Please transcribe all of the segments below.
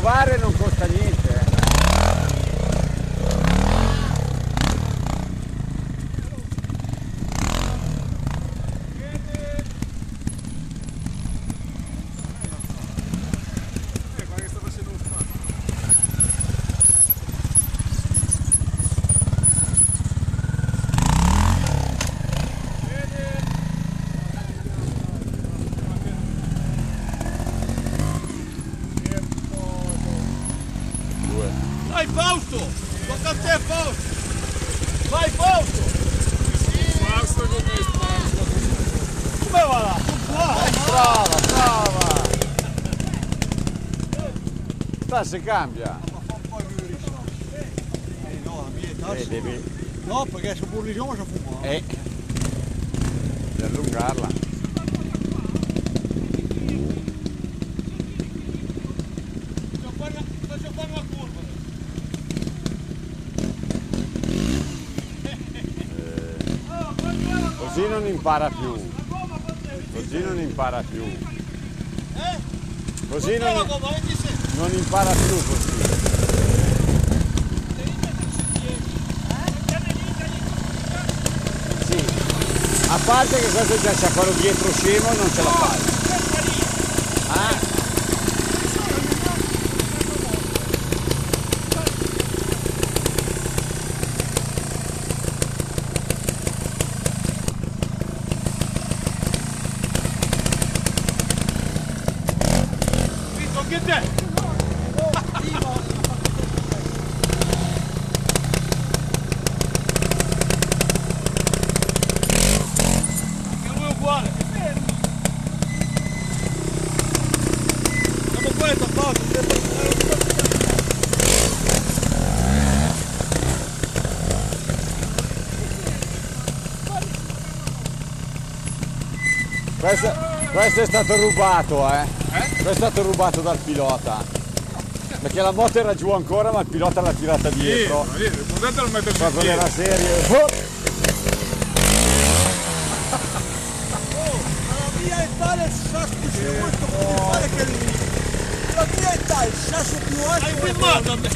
provare non costa niente. eh. Eh, guarda che sta facendo un spazio. Due. Vai Fausto! Tocca a te Fausto! Vai Fausto! Basta con me, basta. Come va là? Brava, brava. Sta se cambia. Ma fa un po' di risotto. Eh no, la mia è Eh, devi No, perché se pur diciamo si fuma. eh, devi allungarla. Così non impara più. Così non impara più. Così non, non impara più così. Sì. A parte che questo già c'ha quello dietro scemo non ce la fai. Che te? Anche questo, questo è stato rubato, eh. Questo è stato rubato dal pilota. Perché la moto era giù ancora ma il pilota l'ha tirata dietro. Dietro, dietro. Metterci Proprio nella serie. Oh! La mia età è il sasso più principale che lì. La mia età è il sasso più alto. Hai filmato a me?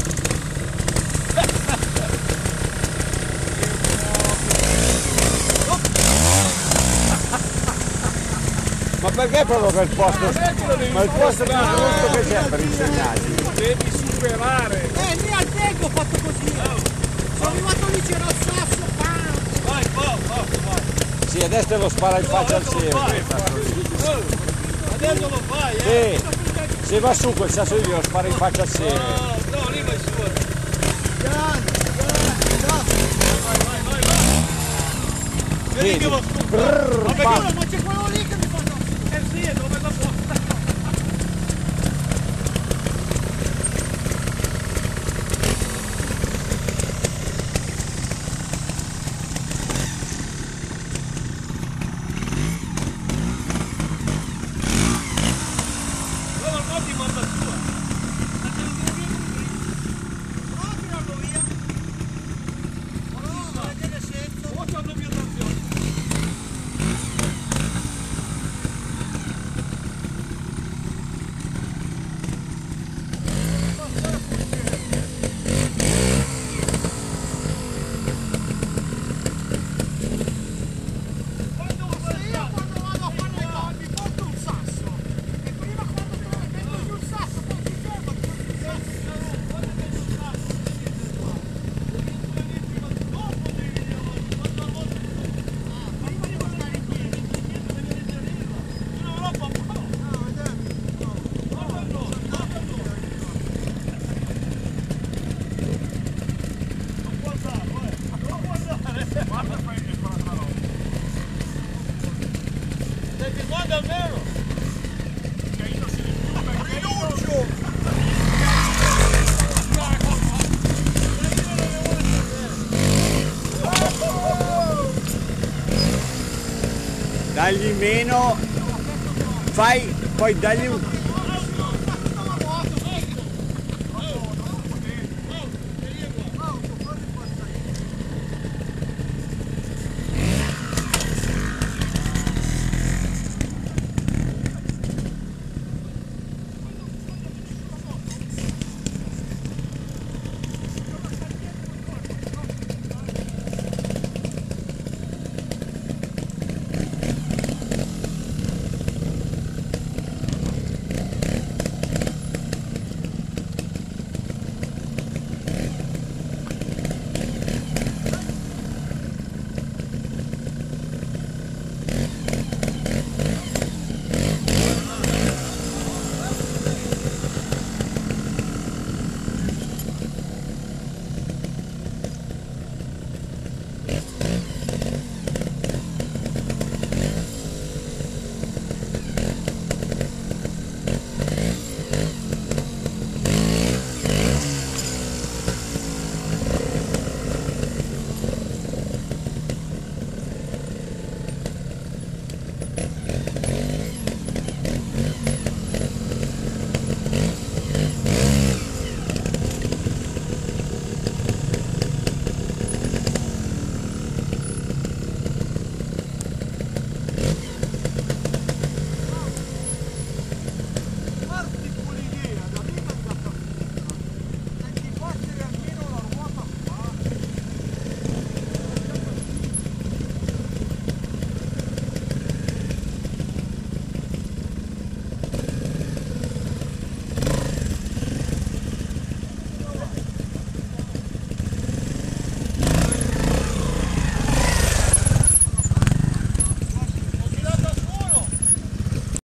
Perché proprio per il posto? Ma il posto più brutto che c'è per insegnarti. Devi superare. Eh, lì al tempo ho fatto così. Sono arrivato lì, c'era il sasso. Vai, va, va, vai. Sì, adesso lo spara in faccia al lo cielo. Adesso lo fai, eh. Sì, se va su quel sasso lì lo spara in faccia al cielo. No, no, lì vai su. eh. Vedi Vedi? che Ma perché pa- Ma c'è quello lì che mi fa no. Eh sì, è dove va su. Dove il moto ti manda su? Prova a tirarlo via. Prova, vedete senza. Occhio a doppia trazione. Quando io quando vado a fare le cose mi porto un sasso. E prima quando sto mettendo giù il sasso, poi si ferma, ti porto il sasso. Ah, prima devo stare in piedi. Senti, guarda almeno! Rinuncio! Dagli meno, fai, poi dagli un, Mm-hmm.